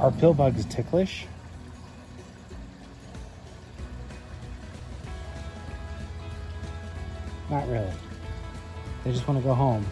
Are pill bugs ticklish? Not really. They just want to go home.